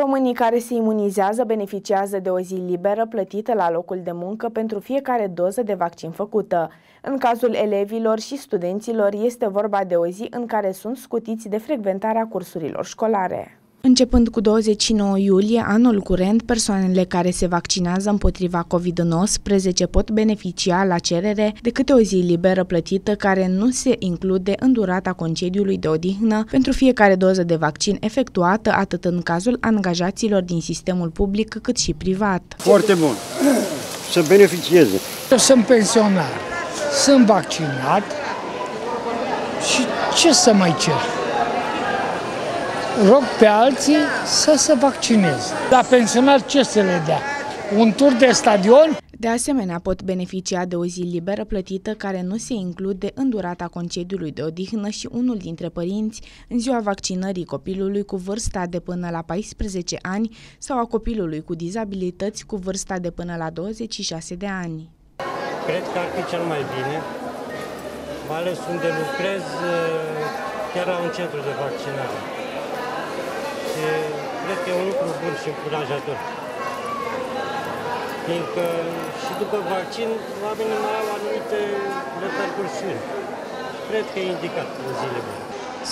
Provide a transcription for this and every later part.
Românii care se imunizează beneficiază de o zi liberă plătită la locul de muncă pentru fiecare doză de vaccin făcută. În cazul elevilor și studenților este vorba de o zi în care sunt scutiți de frecventarea cursurilor școlare. Începând cu 29 iulie anul curent, persoanele care se vaccinează împotriva COVID-19 pot beneficia la cerere de câte o zi liberă plătită care nu se include în durata concediului de odihnă pentru fiecare doză de vaccin efectuată atât în cazul angajaților din sistemul public cât și privat. Foarte bun. Să beneficieze. Eu sunt pensionar, sunt vaccinat și ce să mai cer? Rog pe alții să se vaccineze. La pensionar ce să le dea? Un tur de stadion? De asemenea, pot beneficia de o zi liberă plătită care nu se include în durata concediului de odihnă și unul dintre părinți în ziua vaccinării copilului cu vârsta de până la 14 ani sau a copilului cu dizabilități cu vârsta de până la 26 de ani. Cred că ar fi cel mai bine, mai ales unde lucrez chiar la un centru de vaccinare și cred că e un lucru bun și încurajator. Fiindcă și după vaccin oamenii mai au anumite repercursiuni. Cred că e indicat în zile bune.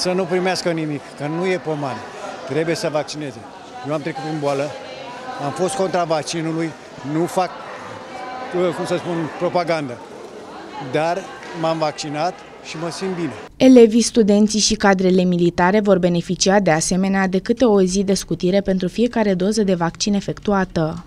Să nu primească nimic, că nu e poman. Trebuie să vaccineze. Eu am trecut prin boală, am fost contra vaccinului, nu fac, cum să spun, propagandă. Dar m-am vaccinat și mă simt bine. Elevii, studenții și cadrele militare vor beneficia de asemenea de câte o zi de scutire pentru fiecare doză de vaccin efectuată.